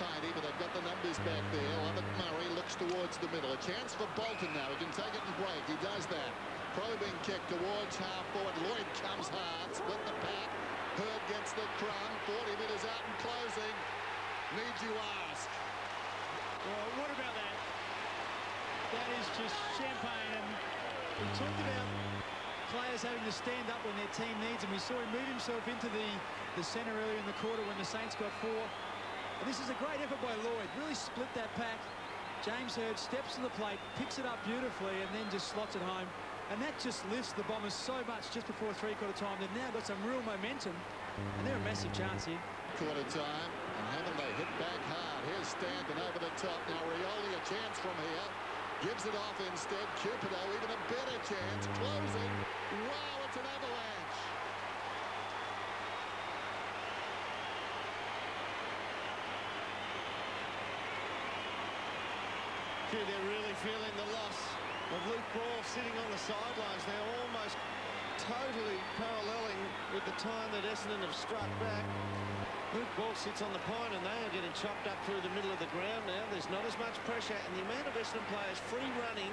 Sainty, but they've got the numbers back there. Lovett Murray looks towards the middle. A chance for Bolton now. He can take it and break. He does that. Probing kick towards half forward. Lloyd comes hard. Split the pack. Hird gets the crumb. 40 metres out and closing. Need you ask. Well, what about that? That is just champagne. And we talked about players having to stand up when their team needs them. We saw him move himself into the, the centre earlier in the quarter when the Saints got four. And this is a great effort by Lloyd. Really split that pack. James Hird steps to the plate, picks it up beautifully, and then just slots it home. And that just lifts the Bombers so much just before three-quarter time. They've now got some real momentum, and they're a massive chance here. Quarter time, and haven't they hit back hard? Here's Stanton over the top. Now Rioli a chance from here. Gives it off instead. Cupido even a better chance. Closing. Gee, they're really feeling the loss of Luke Ball sitting on the sidelines now, almost totally paralleling with the time that Essendon have struck back. Luke Ball sits on the and they are getting chopped up through the middle of the ground now. There's not as much pressure and the amount of Essendon players free running